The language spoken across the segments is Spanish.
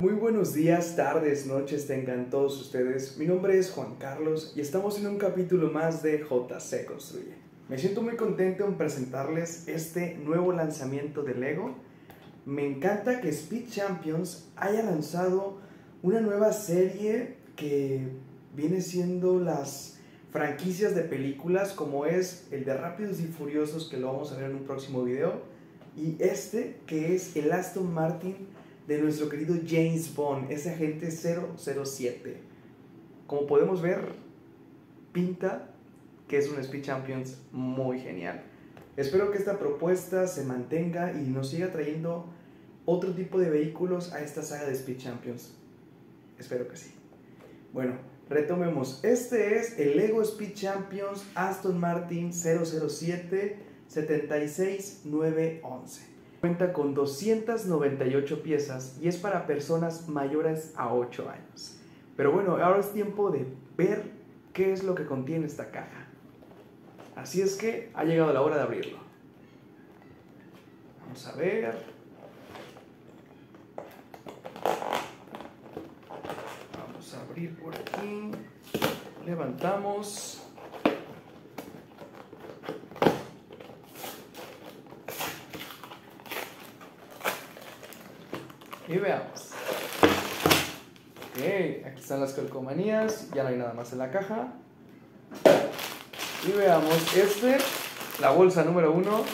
Muy buenos días, tardes, noches tengan todos ustedes. Mi nombre es Juan Carlos y estamos en un capítulo más de JC Construye. Me siento muy contento en presentarles este nuevo lanzamiento de Lego. Me encanta que Speed Champions haya lanzado una nueva serie que viene siendo las franquicias de películas como es el de Rápidos y Furiosos que lo vamos a ver en un próximo video y este que es el Aston Martin de nuestro querido James Bond, ese agente 007. Como podemos ver, pinta que es un Speed Champions muy genial. Espero que esta propuesta se mantenga y nos siga trayendo otro tipo de vehículos a esta saga de Speed Champions. Espero que sí. Bueno, retomemos. Este es el Lego Speed Champions Aston Martin 007 76911. Cuenta con 298 piezas y es para personas mayores a 8 años. Pero bueno, ahora es tiempo de ver qué es lo que contiene esta caja. Así es que ha llegado la hora de abrirlo. Vamos a ver. Vamos a abrir por aquí. Levantamos. Y veamos. Ok, aquí están las calcomanías. Ya no hay nada más en la caja. Y veamos, este, la bolsa número uno.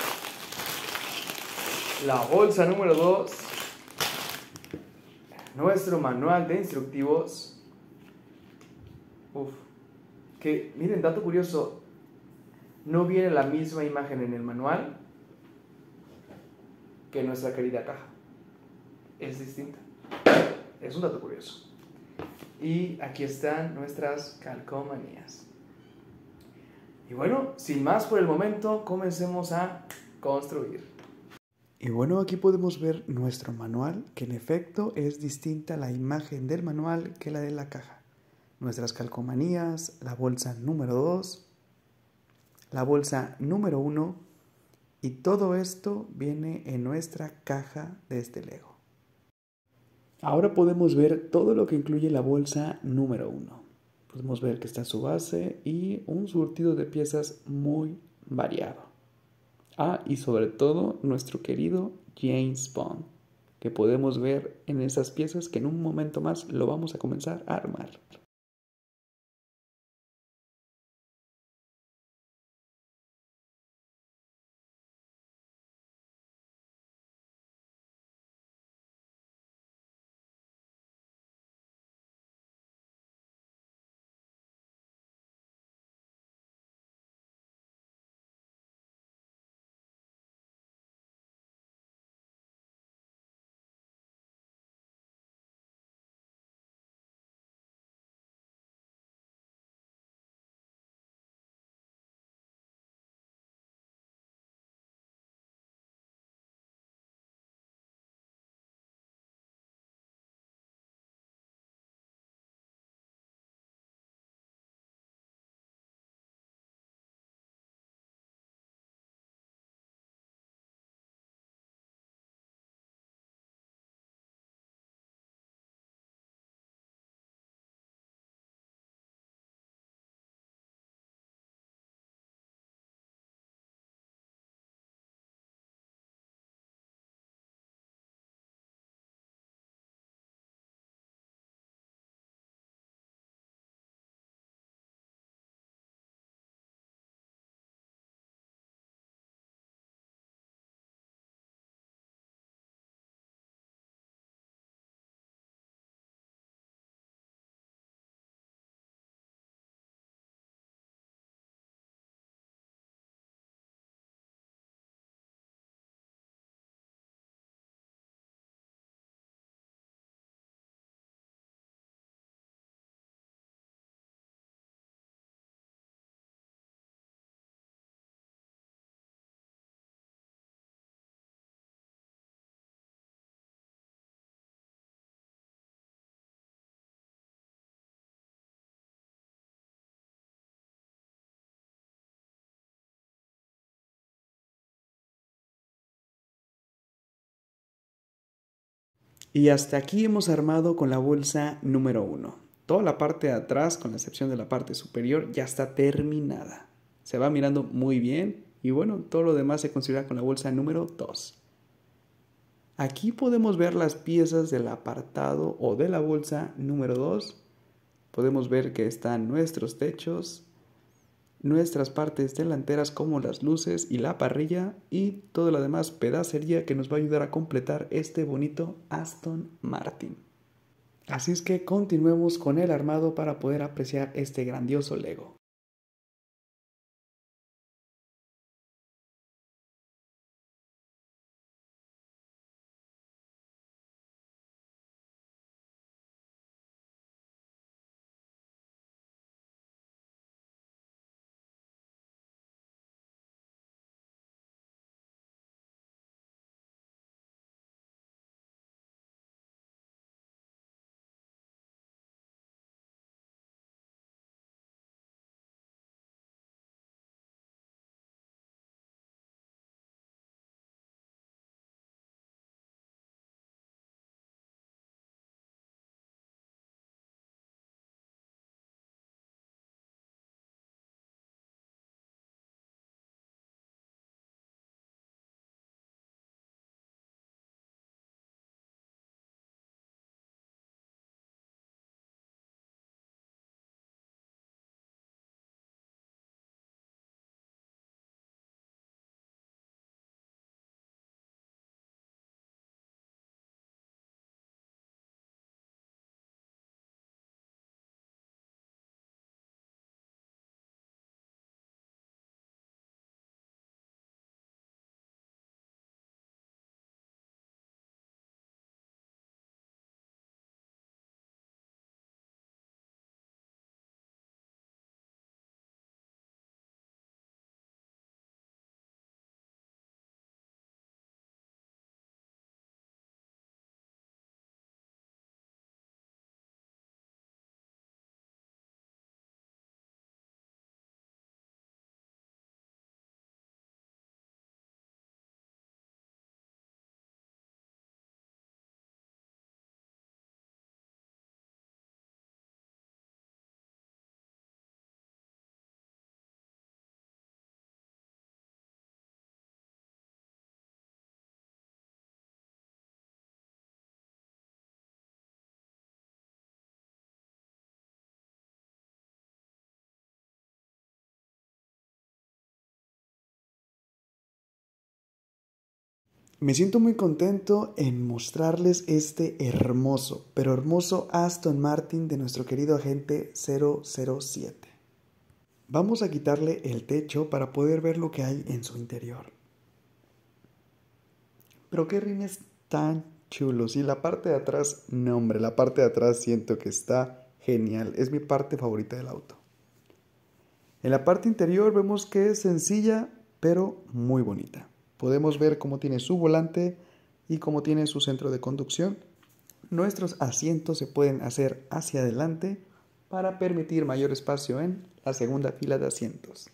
La bolsa número dos. Nuestro manual de instructivos. Uf. Que, miren, dato curioso. No viene la misma imagen en el manual que nuestra querida caja es distinta. Es un dato curioso. Y aquí están nuestras calcomanías. Y bueno, sin más por el momento, comencemos a construir. Y bueno, aquí podemos ver nuestro manual, que en efecto es distinta la imagen del manual que la de la caja. Nuestras calcomanías, la bolsa número 2, la bolsa número 1 y todo esto viene en nuestra caja de este Lego. Ahora podemos ver todo lo que incluye la bolsa número 1. Podemos ver que está su base y un surtido de piezas muy variado. Ah, y sobre todo nuestro querido James Bond, que podemos ver en esas piezas que en un momento más lo vamos a comenzar a armar. Y hasta aquí hemos armado con la bolsa número 1. Toda la parte de atrás, con la excepción de la parte superior, ya está terminada. Se va mirando muy bien y bueno, todo lo demás se considera con la bolsa número 2. Aquí podemos ver las piezas del apartado o de la bolsa número 2. Podemos ver que están nuestros techos, nuestras partes delanteras como las luces y la parrilla y toda la demás pedacería que nos va a ayudar a completar este bonito Aston Martin. Así es que continuemos con el armado para poder apreciar este grandioso Lego. Me siento muy contento en mostrarles este hermoso, pero hermoso Aston Martin de nuestro querido agente 007. Vamos a quitarle el techo para poder ver lo que hay en su interior. Pero qué rines tan chulos. Y la parte de atrás, no hombre, la parte de atrás siento que está genial. Es mi parte favorita del auto. En la parte interior vemos que es sencilla, pero muy bonita podemos ver cómo tiene su volante y cómo tiene su centro de conducción. Nuestros asientos se pueden hacer hacia adelante para permitir mayor espacio en la segunda fila de asientos.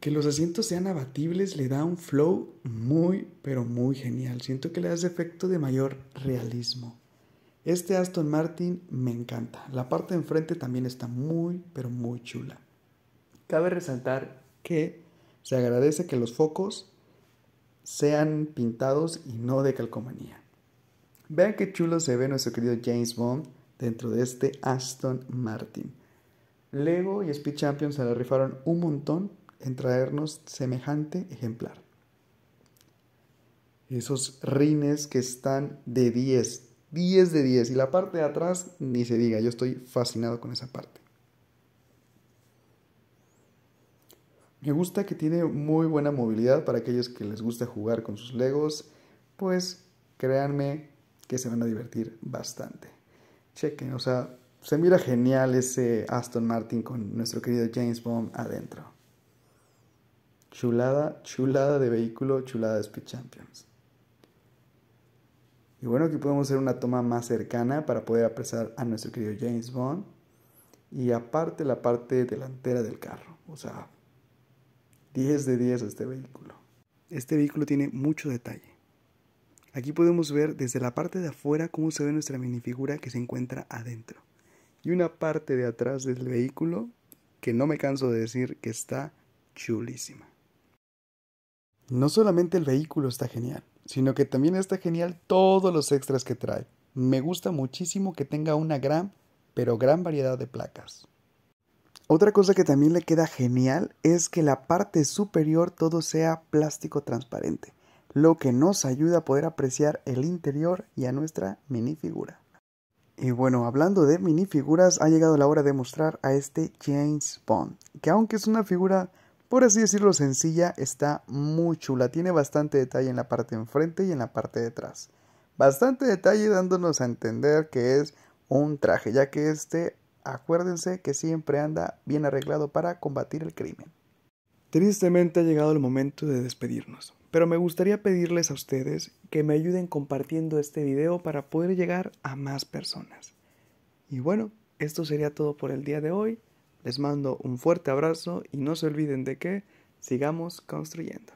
Que los asientos sean abatibles le da un flow muy, pero muy genial. Siento que le hace efecto de mayor realismo. Este Aston Martin me encanta. La parte de enfrente también está muy, pero muy chula. Cabe resaltar que se agradece que los focos sean pintados y no de calcomanía. Vean qué chulo se ve nuestro querido James Bond dentro de este Aston Martin. Lego y Speed Champions se la rifaron un montón en traernos semejante ejemplar. Esos rines que están de 10, 10 de 10. Y la parte de atrás, ni se diga, yo estoy fascinado con esa parte. Me gusta que tiene muy buena movilidad para aquellos que les gusta jugar con sus Legos, pues créanme que se van a divertir bastante. Chequen, o sea, se mira genial ese Aston Martin con nuestro querido James Bond adentro. Chulada, chulada de vehículo, chulada de Speed Champions. Y bueno, aquí podemos hacer una toma más cercana para poder apreciar a nuestro querido James Bond. Y aparte la parte delantera del carro. O sea, 10 de 10 este vehículo. Este vehículo tiene mucho detalle. Aquí podemos ver desde la parte de afuera cómo se ve nuestra minifigura que se encuentra adentro. Y una parte de atrás del vehículo que no me canso de decir que está chulísima. No solamente el vehículo está genial, sino que también está genial todos los extras que trae. Me gusta muchísimo que tenga una gran, pero gran variedad de placas. Otra cosa que también le queda genial es que la parte superior todo sea plástico transparente lo que nos ayuda a poder apreciar el interior y a nuestra minifigura. Y bueno, hablando de minifiguras, ha llegado la hora de mostrar a este James Bond, que aunque es una figura, por así decirlo, sencilla, está muy chula, tiene bastante detalle en la parte de enfrente y en la parte de atrás. Bastante detalle dándonos a entender que es un traje, ya que este, acuérdense que siempre anda bien arreglado para combatir el crimen. Tristemente ha llegado el momento de despedirnos, pero me gustaría pedirles a ustedes que me ayuden compartiendo este video para poder llegar a más personas. Y bueno, esto sería todo por el día de hoy. Les mando un fuerte abrazo y no se olviden de que sigamos construyendo.